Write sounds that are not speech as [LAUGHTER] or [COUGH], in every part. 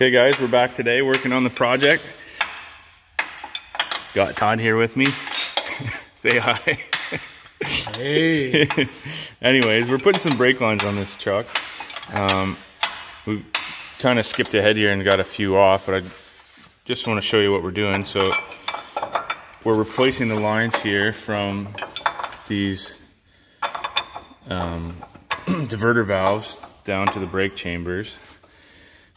Okay guys, we're back today working on the project. Got Todd here with me. [LAUGHS] Say hi. Hey. [LAUGHS] Anyways, we're putting some brake lines on this truck. Um, we kind of skipped ahead here and got a few off, but I just want to show you what we're doing. So we're replacing the lines here from these um, [CLEARS THROAT] diverter valves down to the brake chambers.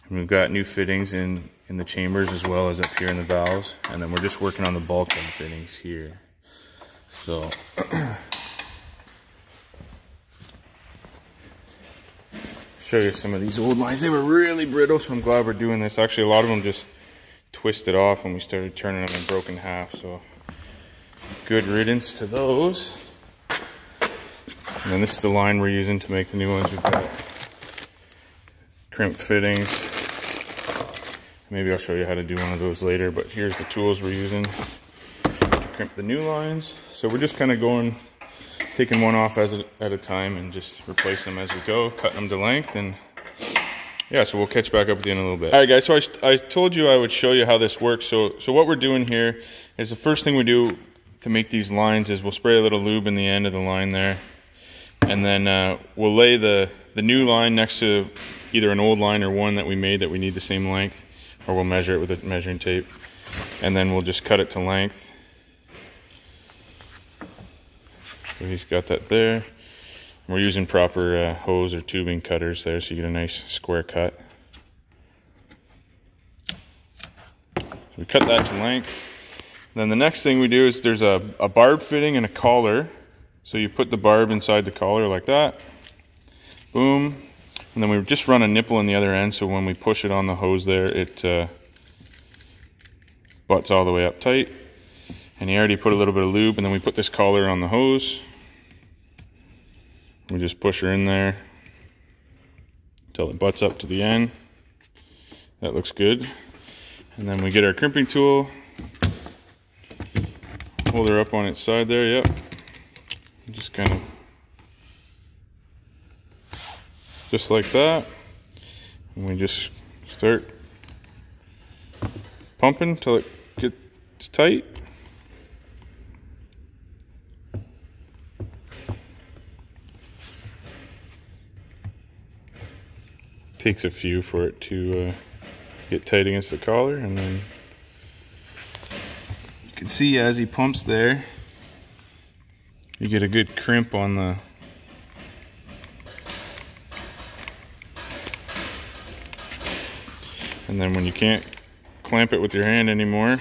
We've got new fittings in, in the chambers as well as up here in the valves. And then we're just working on the bulkhead fittings here. So [CLEARS THROAT] show you some of these old lines. They were really brittle, so I'm glad we're doing this. Actually, a lot of them just twisted off when we started turning them and broke in half. So good riddance to those. And then this is the line we're using to make the new ones. We've got crimp fittings. Maybe I'll show you how to do one of those later, but here's the tools we're using to crimp the new lines. So we're just kind of going, taking one off as a, at a time and just replacing them as we go, cutting them to length and yeah, so we'll catch back up with you in a little bit. All right, guys, so I, I told you I would show you how this works. So, so what we're doing here is the first thing we do to make these lines is we'll spray a little lube in the end of the line there. And then uh, we'll lay the, the new line next to either an old line or one that we made that we need the same length, or we'll measure it with a measuring tape. And then we'll just cut it to length. So he's got that there. We're using proper uh, hose or tubing cutters there so you get a nice square cut. So we cut that to length. Then the next thing we do is there's a, a barb fitting and a collar. So you put the barb inside the collar like that. Boom. And then we just run a nipple in the other end so when we push it on the hose there, it uh, butts all the way up tight. And he already put a little bit of lube and then we put this collar on the hose. We just push her in there until it butts up to the end. That looks good. And then we get our crimping tool, hold her up on its side there, yep. Just kind of, just like that. And we just start pumping until it gets tight. takes a few for it to uh, get tight against the collar and then you can see as he pumps there you get a good crimp on the and then when you can't clamp it with your hand anymore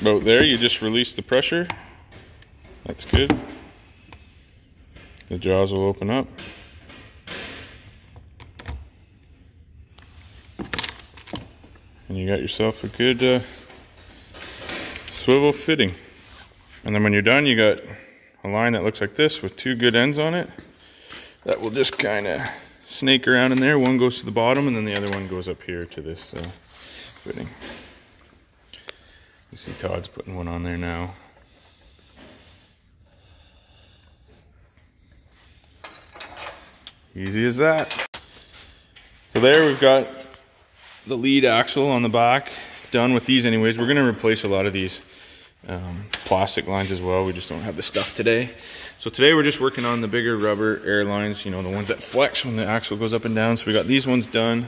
about there you just release the pressure that's good the jaws will open up. And you got yourself a good uh, swivel fitting. And then when you're done, you got a line that looks like this with two good ends on it. That will just kind of snake around in there. One goes to the bottom and then the other one goes up here to this uh, fitting. You see Todd's putting one on there now. Easy as that. So there we've got the lead axle on the back done with these anyways. We're gonna replace a lot of these um, plastic lines as well. We just don't have the stuff today. So today we're just working on the bigger rubber air lines, you know, the ones that flex when the axle goes up and down. So we got these ones done.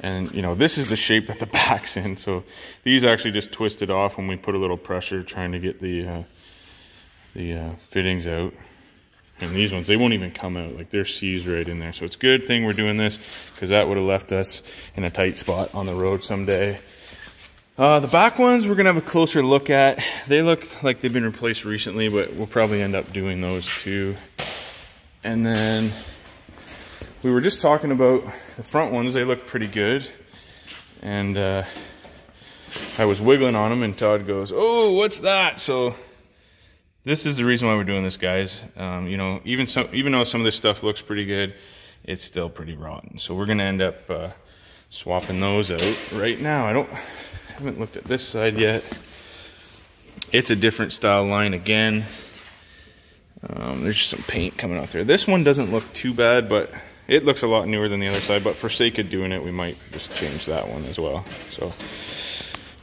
And you know, this is the shape that the back's in. So these actually just twisted off when we put a little pressure trying to get the, uh, the uh, fittings out. And these ones, they won't even come out. Like they're seized right in there. So it's a good thing we're doing this because that would have left us in a tight spot on the road someday. Uh, the back ones we're going to have a closer look at. They look like they've been replaced recently, but we'll probably end up doing those too. And then we were just talking about the front ones. They look pretty good. And uh, I was wiggling on them and Todd goes, oh, what's that? So this is the reason why we're doing this, guys. Um, you know, even some, even though some of this stuff looks pretty good, it's still pretty rotten. So we're gonna end up uh, swapping those out right now. I don't, haven't looked at this side yet. It's a different style line again. Um, there's just some paint coming out there. This one doesn't look too bad, but it looks a lot newer than the other side. But for sake of doing it, we might just change that one as well. So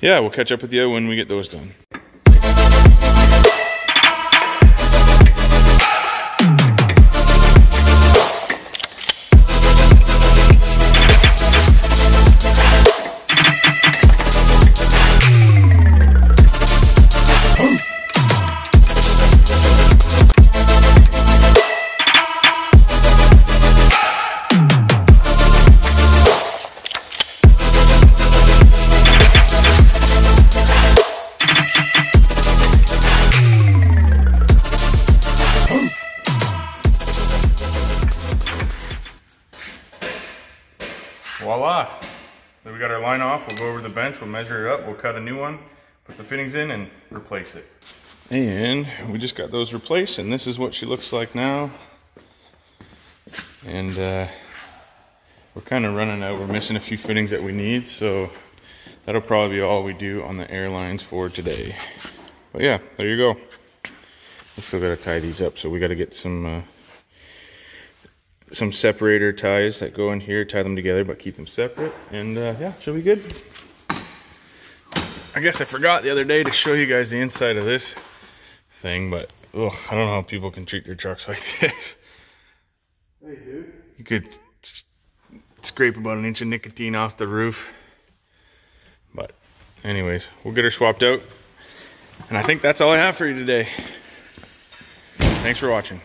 yeah, we'll catch up with you when we get those done. Voila. Then we got our line off, we'll go over the bench, we'll measure it up, we'll cut a new one, put the fittings in and replace it. And we just got those replaced and this is what she looks like now. And uh, we're kind of running out, we're missing a few fittings that we need, so that'll probably be all we do on the airlines for today. But yeah, there you go. We still gotta tie these up, so we gotta get some uh, some separator ties that go in here, tie them together, but keep them separate. And uh, yeah, should be good. I guess I forgot the other day to show you guys the inside of this thing, but ugh, I don't know how people can treat their trucks [LAUGHS] like this. Hey, dude. You could scrape about an inch of nicotine off the roof. But anyways, we'll get her swapped out. And I think that's all I have for you today. Thanks for watching.